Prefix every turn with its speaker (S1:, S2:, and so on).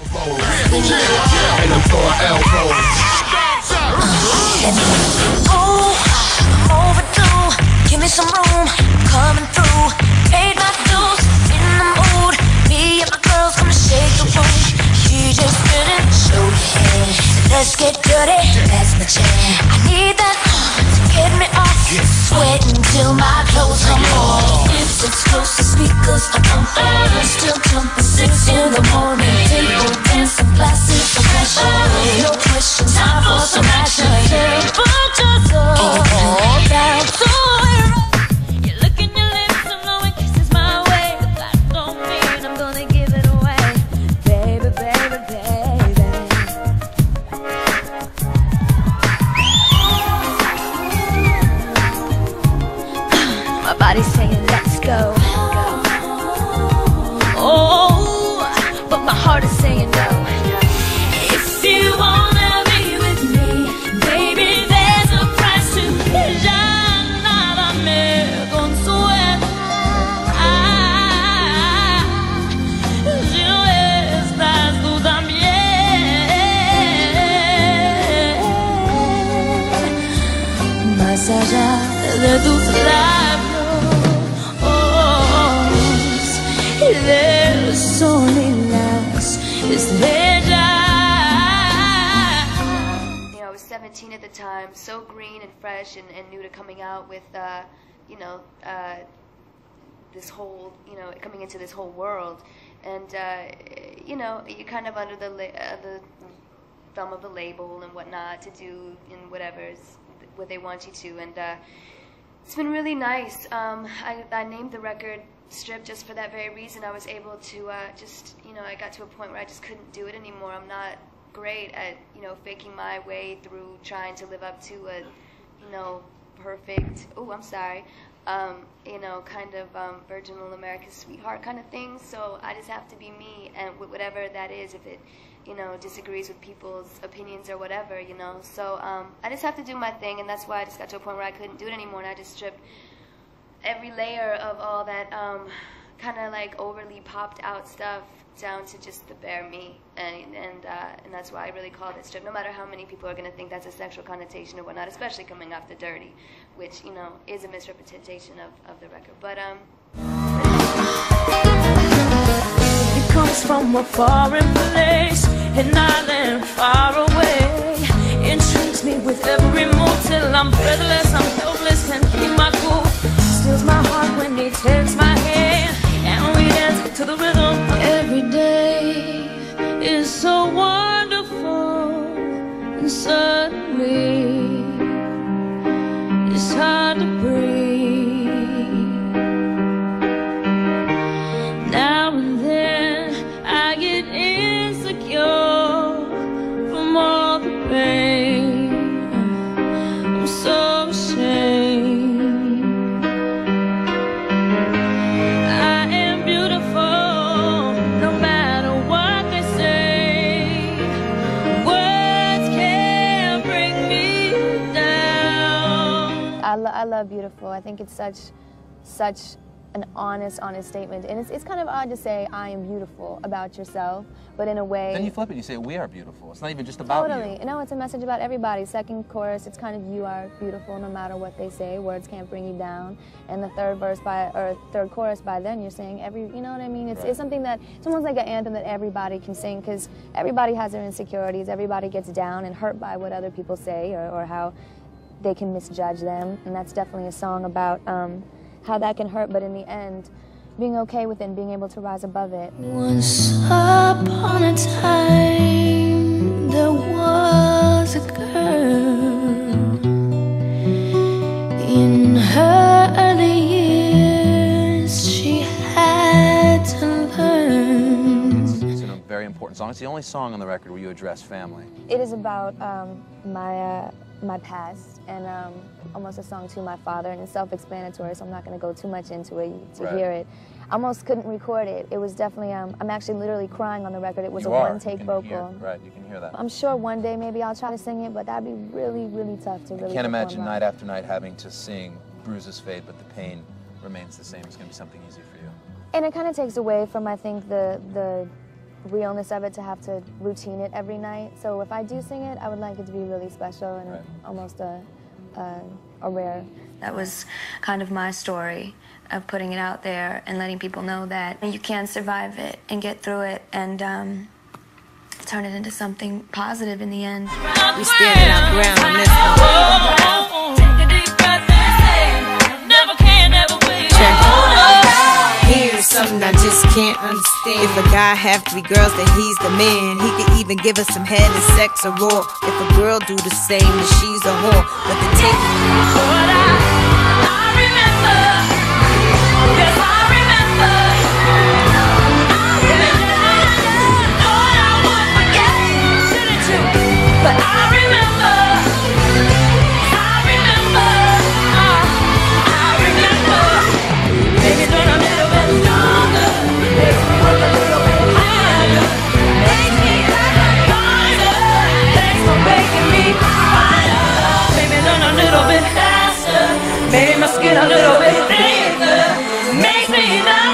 S1: And
S2: I'm overdue. Give me some room, coming through. Tus labios y del sol y las estrellas.
S3: You know, I was 17 at the time, so green and fresh and, and new to coming out with, uh, you know, uh, this whole, you know, coming into this whole world. And, uh, you know, you're kind of under the, uh, the thumb of the label and whatnot to do and whatever's, what they want you to. And uh, it's been really nice. Um, I, I named the record Stripped just for that very reason. I was able to uh, just, you know, I got to a point where I just couldn't do it anymore. I'm not great at, you know, faking my way through trying to live up to a, you know, perfect, oh, I'm sorry, um, you know, kind of um, virginal America's sweetheart kind of thing. So I just have to be me, and whatever that is, if it, you know, disagrees with people's opinions or whatever, you know. So um, I just have to do my thing, and that's why I just got to a point where I couldn't do it anymore, and I just stripped every layer of all that um, kind of like overly popped out stuff down to just the bare me, and and uh, and that's why I really call it Stripped. No matter how many people are going to think that's a sexual connotation or whatnot, especially coming off the Dirrty, which you know is a misrepresentation of, of the record. But um,
S2: It comes from a foreign place, an island far away. Intrigues me with every move till I'm breathless,
S4: lo- I love beautiful. I think it's such, such an honest, honest statement. And it's, it's kind of odd to say I am beautiful about yourself, but in a way.
S5: Then you flip it, you say, we are beautiful. It's not even just about
S4: Totally.
S5: you.
S4: No, it's a message about everybody. Second chorus, it's kind of you are beautiful no matter what they say. Words can't bring you down. And the third verse by or third chorus by then you're saying every you know what I mean? It's,
S5: Right.
S4: it's something that it's almost like an anthem that everybody can sing because everybody has their insecurities. Everybody gets down and hurt by what other people say or, or how they can misjudge them. And that's definitely a song about um, how that can hurt, but in the end, being okay with it and being able to rise above it.
S2: Once upon a time, there was a girl. In her early years, she had to learn.
S5: It's it's a very important song. It's the only song on the record where you address family.
S4: It is about um, my uh, my past and um, almost a song to my father, and it's self-explanatory, so I'm not going to go too much into it to
S5: Right.
S4: hear it. I almost couldn't record it. It was definitely um, I'm actually literally crying on the record. It was
S5: you
S4: a one-take vocal.
S5: Hear, right, you can hear that.
S4: I'm sure one day maybe I'll try to sing it, but that'd be really, really tough to really.
S5: I can't imagine night after night having to sing Bruises Fade, but the pain remains the same. It's going to be something easy for you.
S4: And it kind of takes away from I think the the
S6: realness of it to have to routine it every night. So if I do sing it, I would like it to be really special and
S5: Right.
S6: almost a, a, a rare.
S4: That was kind of my story of putting it out there and letting people know that you can survive it and get through it and um, turn it into something positive in the end.
S2: We standing our ground on this one. Can't understand. If a guy have three girls, then he's the man. He could even give us some head and sex or raw. If a girl do the same, then she's a whore. But the take.
S7: Maybe my skin a little bit thinner makes me not.